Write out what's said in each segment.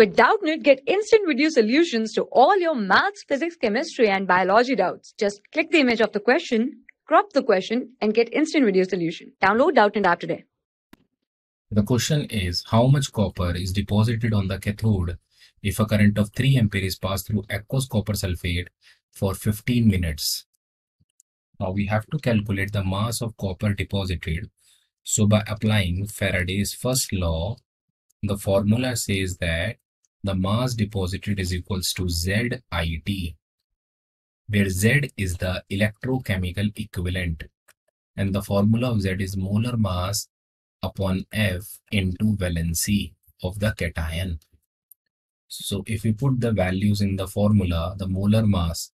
With Doubtnut, get instant video solutions to all your maths, physics, chemistry, and biology doubts. Just click the image of the question, crop the question, and get instant video solution. Download Doubtnut app today. The question is how much copper is deposited on the cathode if a current of 3 ampere is passed through aqueous copper sulfate for 15 minutes. Now we have to calculate the mass of copper deposited. So by applying Faraday's first law, the formula says that the mass deposited is equals to ZIT, where Z is the electrochemical equivalent. And the formula of Z is molar mass upon F into valency of the cation. So if we put the values in the formula, the molar mass,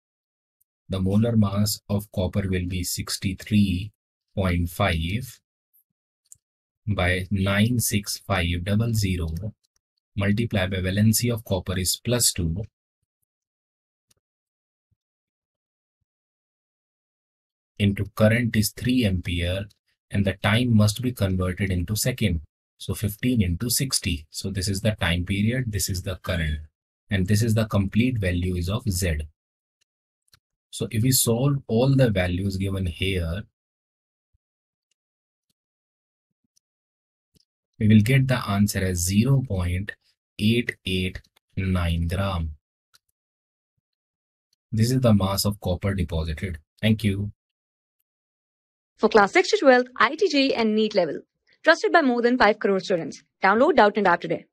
the molar mass of copper will be 63.5 by 96500 multiplied by valency of copper is plus 2 into current is 3 ampere and the time must be converted into second. So 15 into 60. So this is the time period, this is the current, and this is the complete values of Z. So if we solve all the values given here, we will get the answer as 0 0.889 gram. This is the mass of copper deposited. Thank you. For class 6 to 12, IIT JEE and NEET level. Trusted by more than 5 crore students. Download Doubtnut app today.